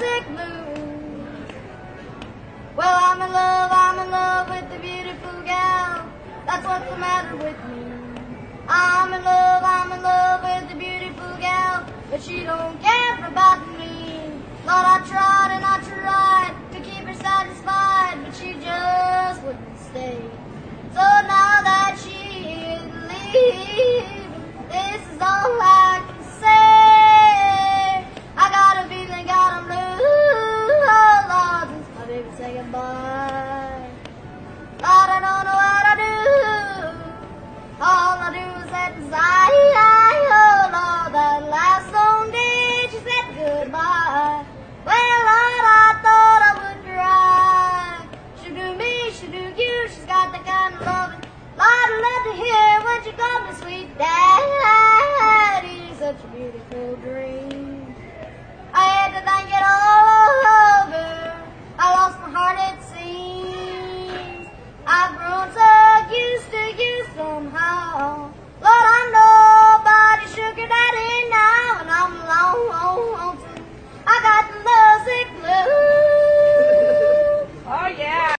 lovesick blues. Well, I'm in love, the kind of love. Lord, love to hear what you call me, sweet daddy. Such a beautiful dream. I had to think it all over. I lost my heart, it seems. I've grown so used to you somehow. Lord, I'm nobody's sugar daddy.